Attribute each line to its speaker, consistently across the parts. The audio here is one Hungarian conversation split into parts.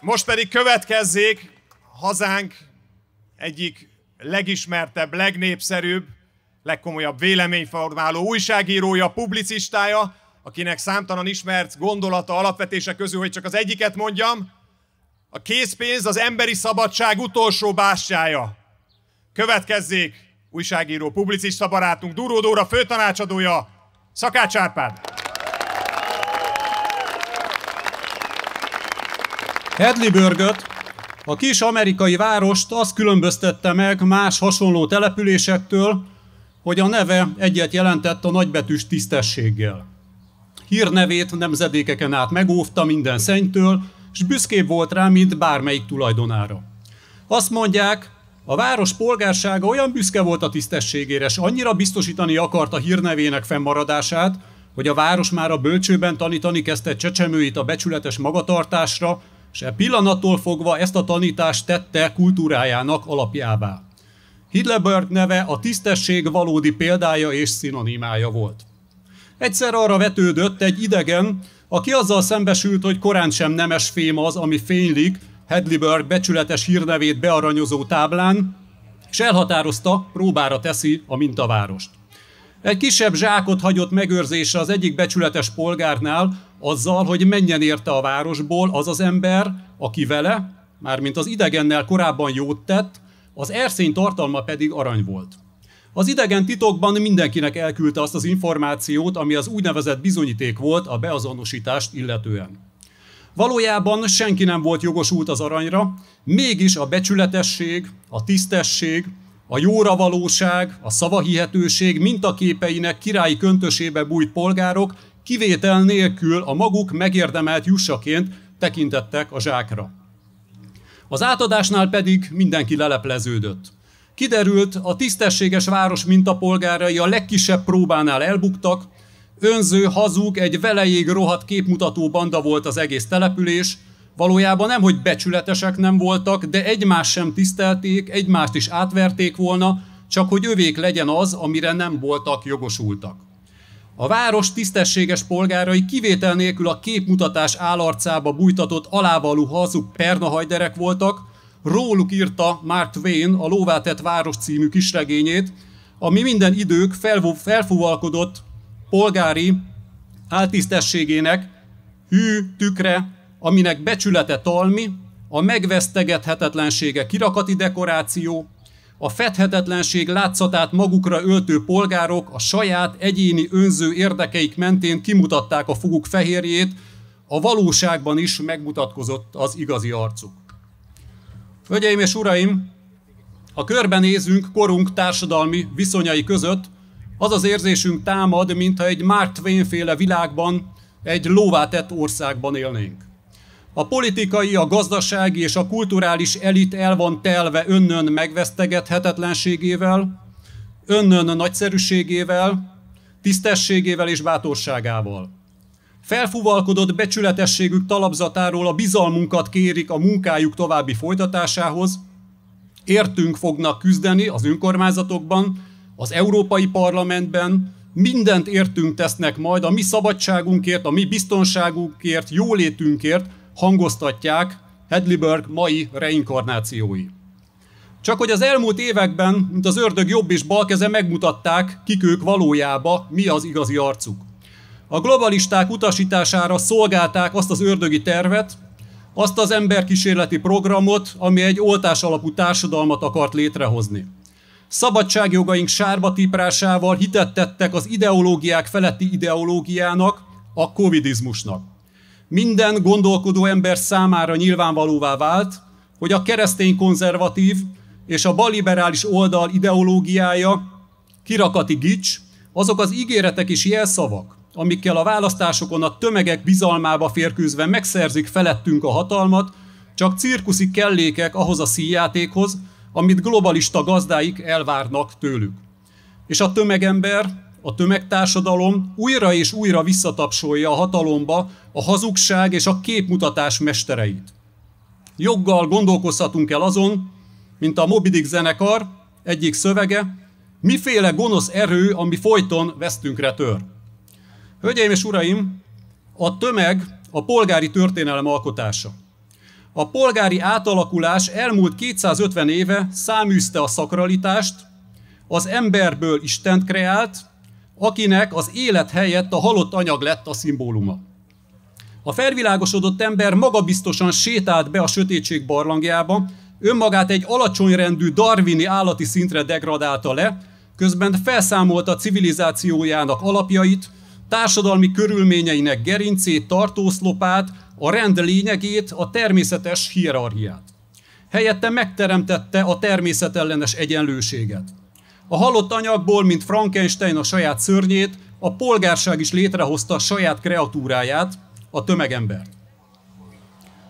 Speaker 1: Most pedig következzék hazánk egyik legismertebb, legnépszerűbb, legkomolyabb véleményformáló újságírója, publicistája, akinek számtalan ismert gondolata, alapvetése közül, hogy csak az egyiket mondjam, a készpénz az emberi szabadság utolsó bástyája. Következzék újságíró, publicista barátunk, Duró Dóra főtanácsadója, Szakács Árpád.
Speaker 2: Hedliburgöt, a kis amerikai várost azt különböztette meg más hasonló településektől, hogy a neve egyet jelentett a nagybetűs tisztességgel. Hírnevét nemzedékeken át megóvta minden szennytől, és büszkébb volt rá, mint bármelyik tulajdonára. Azt mondják, a város polgársága olyan büszke volt a tisztességére, és annyira biztosítani akarta hírnevének fennmaradását, hogy a város már a bölcsőben tanítani kezdte csecsemőit a becsületes magatartásra, és e pillanattól fogva ezt a tanítást tette kultúrájának alapjává. Hitlerberg neve a tisztesség valódi példája és szinonimája volt. Egyszer arra vetődött egy idegen, aki azzal szembesült, hogy korán sem nemes fém az, ami fénylik Hedliberg becsületes hírnevét bearanyozó táblán, és elhatározta, próbára teszi a mintavárost. Egy kisebb zsákot hagyott megőrzésre az egyik becsületes polgárnál, azzal, hogy menjen érte a városból az az ember, aki vele, mármint az idegennel korábban jót tett, az erszény tartalma pedig arany volt. Az idegen titokban mindenkinek elküldte azt az információt, ami az úgynevezett bizonyíték volt a beazonosítást illetően. Valójában senki nem volt jogosult az aranyra, mégis a becsületesség, a tisztesség, a jóra valóság, a szavahihetőség mintaképeinek királyi köntösébe bújt polgárok kivétel nélkül a maguk megérdemelt jussaként tekintettek a zsákra. Az átadásnál pedig mindenki lelepleződött. Kiderült, a tisztességes város mintapolgárai a legkisebb próbánál elbuktak, önző, hazug, egy velejég rohadt képmutató banda volt az egész település, valójában nem, hogy becsületesek nem voltak, de egymást sem tisztelték, egymást is átverték volna, csak hogy övék legyen az, amire nem voltak jogosultak. A város tisztességes polgárai kivétel nélkül a képmutatás állarcába bújtatott alávaló hazug pernahajderek voltak, róluk írta Mark Twain a Lóvátett Város című kisregényét, ami minden idők felfúvalkodott polgári áltisztességének hű tükre, aminek becsülete talmi, a megvesztegethetetlensége kirakati dekoráció, a fedhetetlenség látszatát magukra öltő polgárok a saját egyéni önző érdekeik mentén kimutatták a foguk fehérjét, a valóságban is megmutatkozott az igazi arcuk. Hölgyeim és uraim, ha körbenézünk korunk társadalmi viszonyai között, az az érzésünk támad, mintha egy Mark Twain féle világban, egy lóvátett országban élnénk. A politikai, a gazdasági és a kulturális elit el van telve önnön megvesztegethetetlenségével, önnön nagyszerűségével, tisztességével és bátorságával. Felfúvalkodott becsületességük talapzatáról a bizalmunkat kérik a munkájuk további folytatásához, értünk fognak küzdeni az önkormányzatokban, az Európai Parlamentben, mindent értünk tesznek majd a mi szabadságunkért, a mi biztonságunkért, jólétünkért, hangoztatják Hedliberg mai reinkarnációi. Csak hogy az elmúlt években, mint az ördög jobb és bal keze megmutatták, kik ők valójába, mi az igazi arcuk. A globalisták utasítására szolgálták azt az ördögi tervet, azt az emberkísérleti programot, ami egy oltás alapú társadalmat akart létrehozni. Szabadságjogaink sárba tiprásával hitettettek az ideológiák feletti ideológiának, a covidizmusnak. Minden gondolkodó ember számára nyilvánvalóvá vált, hogy a keresztény konzervatív és a balliberális oldal ideológiája kirakati gics, azok az ígéretek és jelszavak, amikkel a választásokon a tömegek bizalmába férkőzve megszerzik felettünk a hatalmat, csak cirkuszi kellékek ahhoz a szíjátékhoz, amit globalista gazdáik elvárnak tőlük. És a tömegember, a tömegtársadalom újra és újra visszatapsolja a hatalomba a hazugság és a képmutatás mestereit. Joggal gondolkozhatunk el azon, mint a Mobidik zenekar egyik szövege, miféle gonosz erő, ami folyton vesztünkre tör. Hölgyeim és uraim, a tömeg a polgári történelem alkotása. A polgári átalakulás elmúlt 250 éve száműzte a szakralitást, az emberből Istent kreált, akinek az élet helyett a halott anyag lett a szimbóluma. A felvilágosodott ember magabiztosan sétált be a sötétség barlangjába, önmagát egy alacsony rendű darwini állati szintre degradálta le, közben felszámolta civilizációjának alapjait, társadalmi körülményeinek gerincét, tartószlopát, a rend lényegét, a természetes hierarchiát. Helyette megteremtette a természetellenes egyenlőséget. A halott anyagból, mint Frankenstein a saját szörnyét, a polgárság is létrehozta a saját kreatúráját, a tömegembert.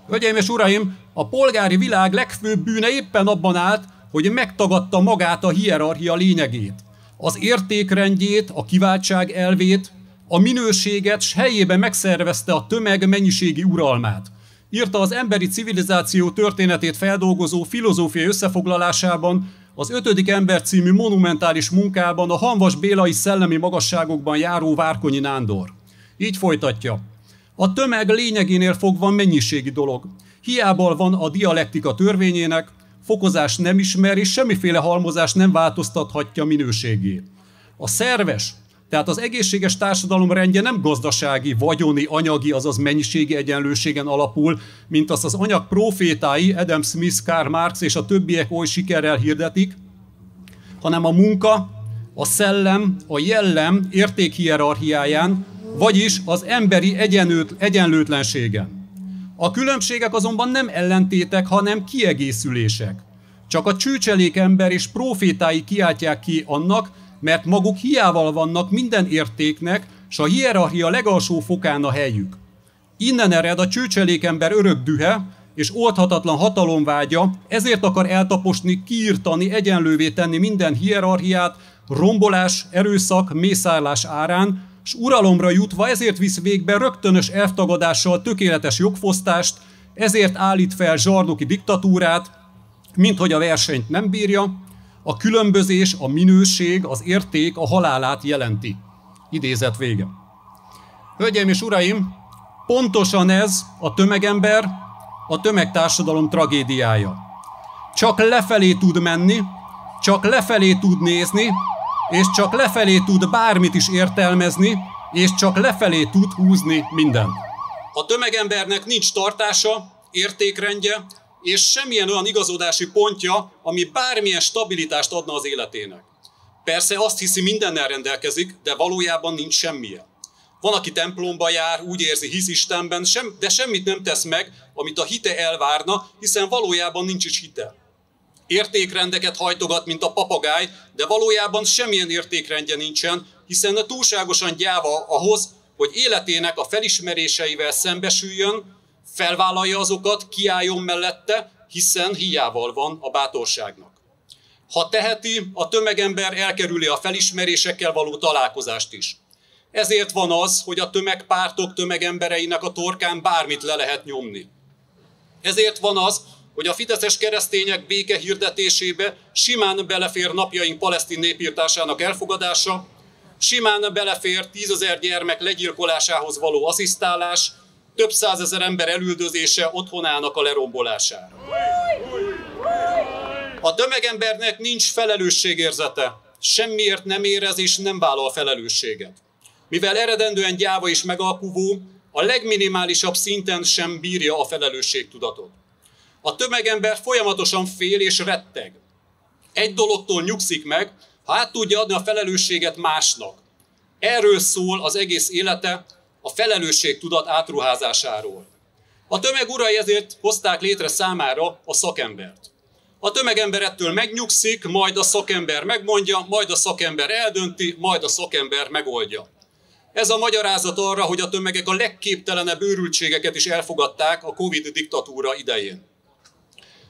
Speaker 2: Hölgyeim és uraim, a polgári világ legfőbb bűne éppen abban állt, hogy megtagadta magát a hierarchia lényegét, az értékrendjét, a kiváltság elvét, a minőséget, s helyébe megszervezte a tömeg mennyiségi uralmát. Írta az emberi civilizáció történetét feldolgozó filozófiai összefoglalásában, az ötödik ember című monumentális munkában a Hanvas Bélai szellemi magasságokban járó Várkonyi Nándor. Így folytatja. A tömeg lényegénél fogva mennyiségi dolog. Hiába van a dialektika törvényének, fokozás nem ismer, és semmiféle halmozás nem változtathatja minőségét. A szerves, tehát az egészséges társadalom rendje nem gazdasági, vagyoni, anyagi, azaz mennyiségi egyenlőségen alapul, mint azt az anyag profétái Adam Smith, Karl Marx és a többiek oly sikerrel hirdetik, hanem a munka, a szellem, a jellem értékhierarchiáján, vagyis az emberi egyenlőt, egyenlőtlenségen. A különbségek azonban nem ellentétek, hanem kiegészülések. Csak a csőcselék ember és profétái kiáltják ki annak, mert maguk hiával vannak minden értéknek, s a hierarchia legalsó fokán a helyük. Innen ered a csőcselékember örök dühe, és oldhatatlan hatalomvágya, ezért akar eltaposni, kiírtani, egyenlővé tenni minden hierarchiát, rombolás, erőszak, mészárlás árán, s uralomra jutva ezért visz végbe rögtönös elftagadással tökéletes jogfosztást, ezért állít fel zsarnoki diktatúrát, mint hogy a versenyt nem bírja, a különbözés, a minőség, az érték a halálát jelenti. Idézet vége. Hölgyeim és uraim, pontosan ez a tömegember, a tömegtársadalom tragédiája. Csak lefelé tud menni, csak lefelé tud nézni, és csak lefelé tud bármit is értelmezni, és csak lefelé tud húzni mindent. A tömegembernek nincs tartása, értékrendje, és semmilyen olyan igazodási pontja, ami bármilyen stabilitást adna az életének. Persze azt hiszi, mindennel rendelkezik, de valójában nincs semmilyen. Van, aki templomba jár, úgy érzi, hisz Istenben, sem, de semmit nem tesz meg, amit a hite elvárna, hiszen valójában nincs is hite. Értékrendeket hajtogat, mint a papagáj, de valójában semmilyen értékrendje nincsen, hiszen a túlságosan gyáva ahhoz, hogy életének a felismeréseivel szembesüljön, felvállalja azokat, kiálljon mellette, hiszen hiával van a bátorságnak. Ha teheti, a tömegember elkerüli a felismerésekkel való találkozást is. Ezért van az, hogy a tömegpártok tömegembereinek a torkán bármit le lehet nyomni. Ezért van az, hogy a fideszes keresztények béke hirdetésébe simán belefér napjaink palesztin népírtásának elfogadása, simán belefér tízezer gyermek legyilkolásához való asszisztálás, több százezer ember elüldözése otthonának a lerombolására. A tömegembernek nincs felelősségérzete, semmiért nem érez és nem vállal felelősséget. Mivel eredendően gyáva és megalkuvó, a legminimálisabb szinten sem bírja a felelősségtudatot. A tömegember folyamatosan fél és retteg. Egy dologtól nyugszik meg, ha át tudja adni a felelősséget másnak. Erről szól az egész élete, a felelősség tudat átruházásáról. A tömeg urai ezért hozták létre számára a szakembert. A tömegember ettől megnyugszik, majd a szakember megmondja, majd a szakember eldönti, majd a szakember megoldja. Ez a magyarázat arra, hogy a tömegek a legképtelenebb őrültségeket is elfogadták a Covid diktatúra idején.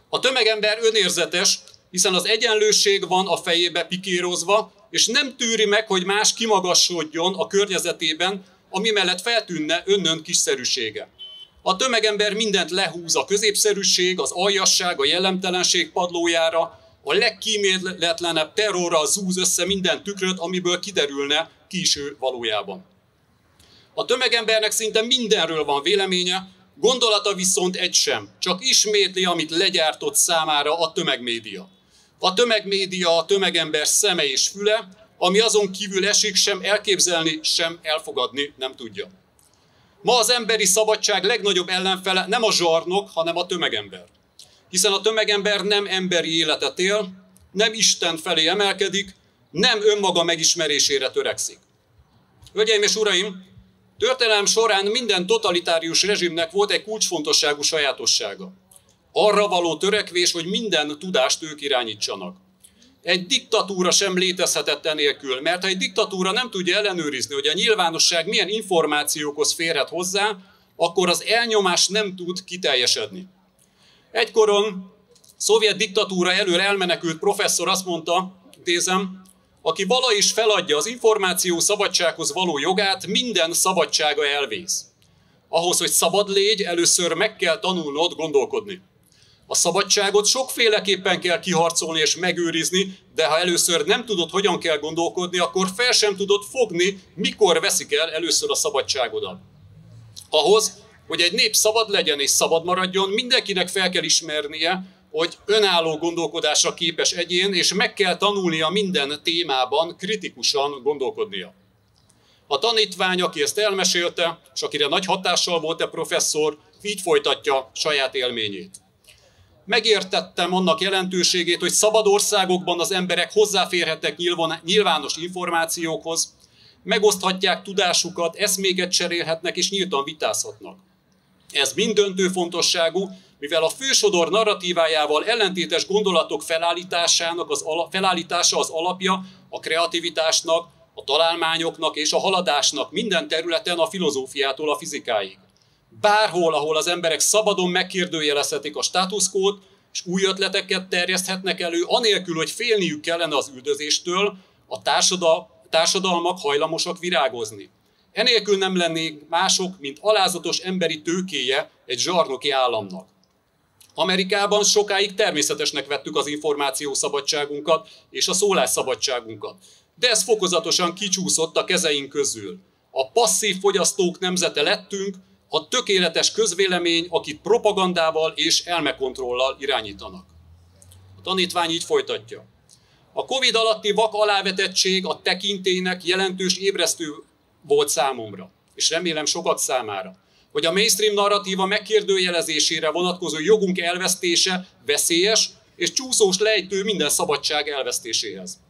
Speaker 2: A tömegember önérzetes, hiszen az egyenlőség van a fejébe pikírozva, és nem tűri meg, hogy más kimagasodjon a környezetében, ami mellett feltűnne önnön kiszerűsége. A tömegember mindent lehúz a középszerűség, az aljasság, a jellemtelenség padlójára, a legkíméletlenebb terrorra zúz össze minden tükröt, amiből kiderülne ki valójában. A tömegembernek szinte mindenről van véleménye, Gondolata viszont egy sem, csak ismétli, amit legyártott számára a tömegmédia. A tömegmédia a tömegember szeme és füle, ami azon kívül esik, sem elképzelni, sem elfogadni nem tudja. Ma az emberi szabadság legnagyobb ellenfele nem a zsarnok, hanem a tömegember. Hiszen a tömegember nem emberi életet él, nem Isten felé emelkedik, nem önmaga megismerésére törekszik. Hölgyeim és uraim, történelem során minden totalitárius rezsimnek volt egy kulcsfontosságú sajátossága. Arra való törekvés, hogy minden tudást ők irányítsanak. Egy diktatúra sem létezhetett enélkül, mert ha egy diktatúra nem tudja ellenőrizni, hogy a nyilvánosság milyen információkhoz férhet hozzá, akkor az elnyomás nem tud kiteljesedni. Egykoron szovjet diktatúra elől elmenekült professzor azt mondta, idézem, aki vala is feladja az információ szabadsághoz való jogát, minden szabadsága elvész. Ahhoz, hogy szabad légy, először meg kell tanulnod gondolkodni. A szabadságot sokféleképpen kell kiharcolni és megőrizni, de ha először nem tudod, hogyan kell gondolkodni, akkor fel sem tudod fogni, mikor veszik el először a szabadságodat. Ahhoz, hogy egy nép szabad legyen és szabad maradjon, mindenkinek fel kell ismernie, hogy önálló gondolkodásra képes egyén, és meg kell tanulnia minden témában kritikusan gondolkodnia. A tanítvány, aki ezt elmesélte, és akire nagy hatással volt a professzor, így folytatja saját élményét. Megértettem annak jelentőségét, hogy szabad országokban az emberek hozzáférhetnek nyilvános információkhoz, megoszthatják tudásukat, eszméket cserélhetnek és nyíltan vitázhatnak. Ez mind döntő fontosságú, mivel a fősodor narratívájával ellentétes gondolatok felállításának az ala, felállítása az alapja a kreativitásnak, a találmányoknak és a haladásnak minden területen a filozófiától a fizikáig. Bárhol, ahol az emberek szabadon megkérdőjelezhetik a státuszkót, és új ötleteket terjeszthetnek elő, anélkül, hogy félniük kellene az üldözéstől, a társadalmak hajlamosak virágozni. Enélkül nem lennék mások, mint alázatos emberi tőkéje egy zsarnoki államnak. Amerikában sokáig természetesnek vettük az információ szabadságunkat és a szólásszabadságunkat. De ez fokozatosan kicsúszott a kezeink közül. A passzív fogyasztók nemzete lettünk, a tökéletes közvélemény, akit propagandával és elmekontrollal irányítanak. A tanítvány így folytatja. A Covid alatti vak alávetettség a tekintének jelentős ébresztő volt számomra, és remélem sokat számára, hogy a mainstream narratíva megkérdőjelezésére vonatkozó jogunk elvesztése veszélyes és csúszós lejtő minden szabadság elvesztéséhez.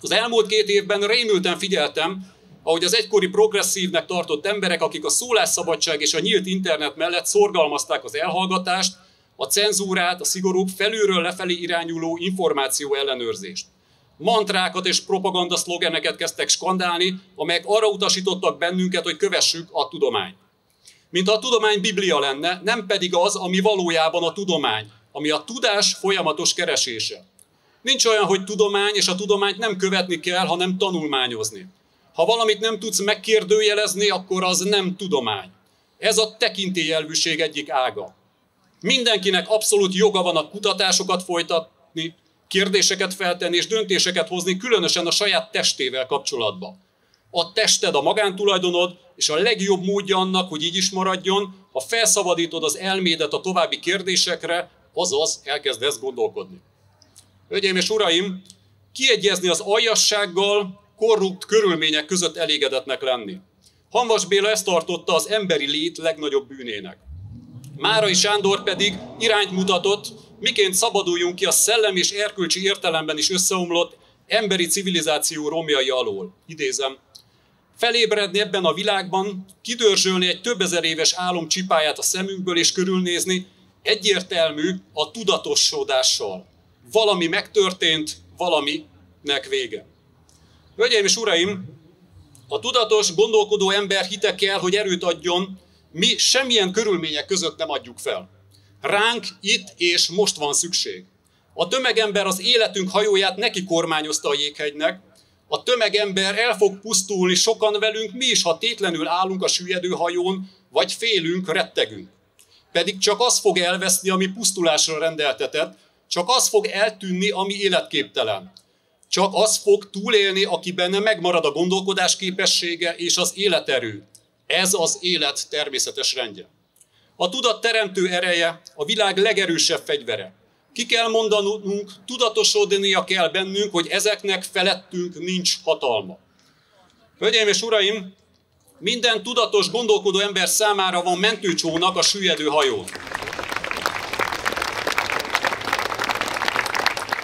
Speaker 2: Az elmúlt két évben rémülten figyeltem, ahogy az egykori progresszívnek tartott emberek, akik a szólásszabadság és a nyílt internet mellett szorgalmazták az elhallgatást, a cenzúrát, a szigorúbb felülről lefelé irányuló információ ellenőrzést. Mantrákat és propaganda szlogeneket kezdtek skandálni, amelyek arra utasítottak bennünket, hogy kövessük a tudományt. Mint a tudomány Biblia lenne, nem pedig az, ami valójában a tudomány, ami a tudás folyamatos keresése. Nincs olyan, hogy tudomány, és a tudományt nem követni kell, hanem tanulmányozni. Ha valamit nem tudsz megkérdőjelezni, akkor az nem tudomány. Ez a tekintélyelvűség egyik ága. Mindenkinek abszolút joga van a kutatásokat folytatni, kérdéseket feltenni és döntéseket hozni, különösen a saját testével kapcsolatban. A tested a magántulajdonod, és a legjobb módja annak, hogy így is maradjon, ha felszabadítod az elmédet a további kérdésekre, azaz elkezdesz gondolkodni. Hölgyeim és uraim, kiegyezni az aljassággal, korrupt körülmények között elégedetnek lenni. Hanvas Béla ezt tartotta az emberi lét legnagyobb bűnének. Márai Sándor pedig irányt mutatott, miként szabaduljunk ki a szellem és erkölcsi értelemben is összeomlott emberi civilizáció romjai alól. Idézem, felébredni ebben a világban, kidörzsölni egy több ezer éves álom csipáját a szemünkből és körülnézni, egyértelmű a tudatosodással. Valami megtörtént, valaminek vége. Hölgyeim és uraim, a tudatos, gondolkodó ember hite kell, hogy erőt adjon, mi semmilyen körülmények között nem adjuk fel. Ránk itt és most van szükség. A tömegember az életünk hajóját neki kormányozta a jéghegynek, a tömegember el fog pusztulni sokan velünk, mi is, ha tétlenül állunk a süllyedő hajón, vagy félünk, rettegünk. Pedig csak az fog elveszni, ami pusztulásra rendeltetett, csak az fog eltűnni, ami életképtelen. Csak az fog túlélni, aki benne megmarad a gondolkodás képessége és az életerő. Ez az élet természetes rendje. A tudat teremtő ereje a világ legerősebb fegyvere. Ki kell mondanunk, tudatosodnia kell bennünk, hogy ezeknek felettünk nincs hatalma. Hölgyeim és uraim, minden tudatos, gondolkodó ember számára van mentőcsónak a süllyedő hajón.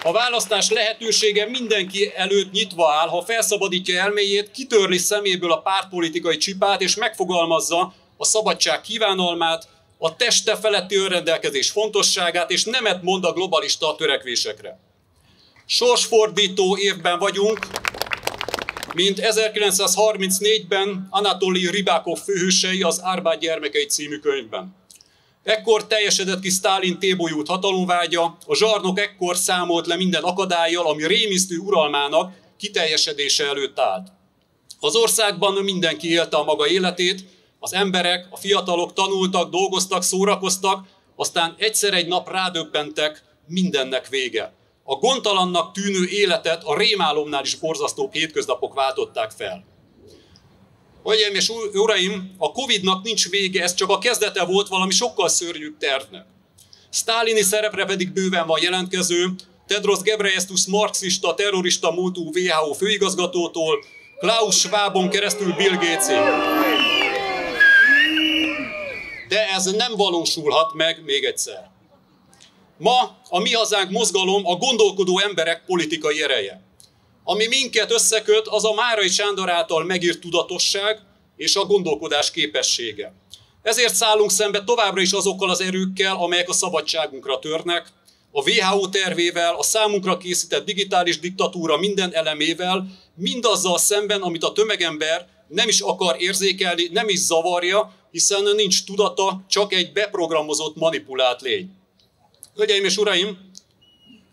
Speaker 2: A választás lehetősége mindenki előtt nyitva áll, ha felszabadítja elméjét, kitörli szeméből a pártpolitikai csipát, és megfogalmazza a szabadság kívánalmát, a teste feletti önrendelkezés fontosságát, és nemet mond a globalista törekvésekre. Sorsfordító évben vagyunk, mint 1934-ben Anatoli Ribákov főhősei az Árbád gyermekei című könyvben. Ekkor teljesedett ki Sztálin tébolyút hatalomvágya, a zsarnok ekkor számolt le minden akadályjal, ami rémisztő uralmának kiteljesedése előtt állt. Az országban mindenki élte a maga életét, az emberek, a fiatalok tanultak, dolgoztak, szórakoztak, aztán egyszer egy nap rádöbbentek, mindennek vége. A gondtalannak tűnő életet a rémálomnál is borzasztó hétköznapok váltották fel. Hölgyeim és uraim, a Covid-nak nincs vége, ez csak a kezdete volt valami sokkal szörnyűbb tervnek. Sztálini szerepre pedig bőven van jelentkező, Tedros Gebreyesus marxista, terrorista múltú WHO főigazgatótól, Klaus Schwabon keresztül Bill gates De ez nem valósulhat meg még egyszer. Ma a Mi Hazánk mozgalom a gondolkodó emberek politikai ereje. Ami minket összeköt, az a Márai Sándor által megírt tudatosság és a gondolkodás képessége. Ezért szállunk szembe továbbra is azokkal az erőkkel, amelyek a szabadságunkra törnek, a WHO tervével, a számunkra készített digitális diktatúra minden elemével, mindazzal szemben, amit a tömegember nem is akar érzékelni, nem is zavarja, hiszen nincs tudata, csak egy beprogramozott, manipulált lény. Hölgyeim és uraim,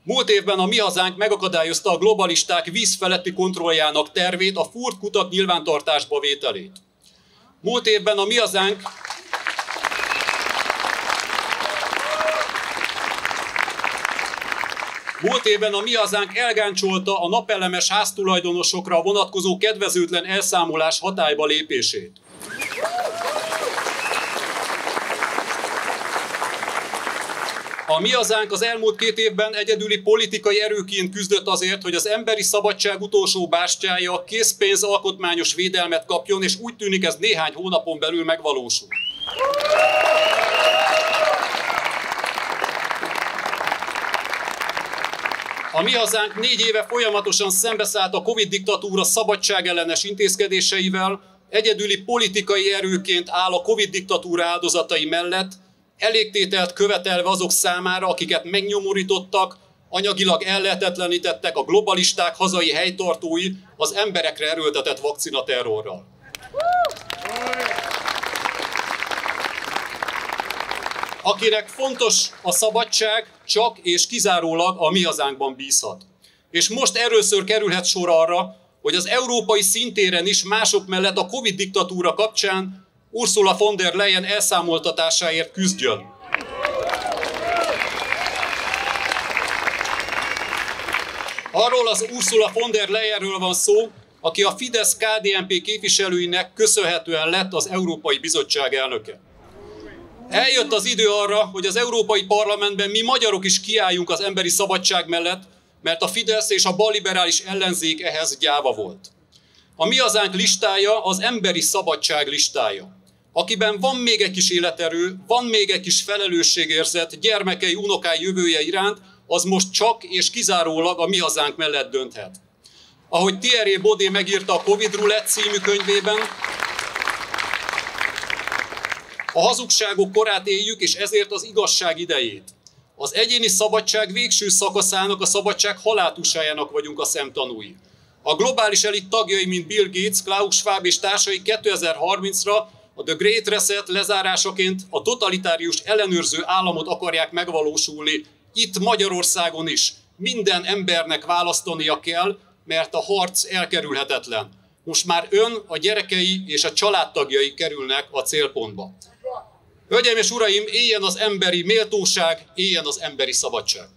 Speaker 2: Múlt évben a mi hazánk megakadályozta a globalisták vízfeletti kontrolljának tervét, a furt kutak nyilvántartásba vételét. Múlt évben a mi hazánk Múlt évben a mi hazánk elgáncsolta a napelemes háztulajdonosokra vonatkozó kedvezőtlen elszámolás hatályba lépését. A mi hazánk az elmúlt két évben egyedüli politikai erőként küzdött azért, hogy az emberi szabadság utolsó bástyája készpénz alkotmányos védelmet kapjon, és úgy tűnik ez néhány hónapon belül megvalósul. A mi hazánk négy éve folyamatosan szembeszállt a Covid diktatúra szabadságellenes intézkedéseivel, egyedüli politikai erőként áll a Covid diktatúra áldozatai mellett, elégtételt követelve azok számára, akiket megnyomorítottak, anyagilag ellehetetlenítettek a globalisták hazai helytartói az emberekre erőltetett vakcinaterrorral. Akinek fontos a szabadság, csak és kizárólag a mi hazánkban bízhat. És most először kerülhet sor arra, hogy az európai szintéren is mások mellett a Covid diktatúra kapcsán Ursula von der Leyen elszámoltatásáért küzdjön. Arról az Ursula von der Leyenről van szó, aki a fidesz KDNP képviselőinek köszönhetően lett az Európai Bizottság elnöke. Eljött az idő arra, hogy az Európai Parlamentben mi magyarok is kiálljunk az emberi szabadság mellett, mert a Fidesz és a balliberális ellenzék ehhez gyáva volt. A mi hazánk listája az emberi szabadság listája akiben van még egy kis életerő, van még egy kis felelősségérzet gyermekei, unokái jövője iránt, az most csak és kizárólag a mi hazánk mellett dönthet. Ahogy Thierry Bodé megírta a Covid Roulette című könyvében, a hazugságok korát éljük, és ezért az igazság idejét. Az egyéni szabadság végső szakaszának, a szabadság halátusájának vagyunk a szemtanúi. A globális elit tagjai, mint Bill Gates, Klaus Schwab és társai 2030-ra a The Great Reset lezárásaként a totalitárius ellenőrző államot akarják megvalósulni itt Magyarországon is. Minden embernek választania kell, mert a harc elkerülhetetlen. Most már ön, a gyerekei és a családtagjai kerülnek a célpontba. Hölgyeim és uraim, éljen az emberi méltóság, éljen az emberi szabadság!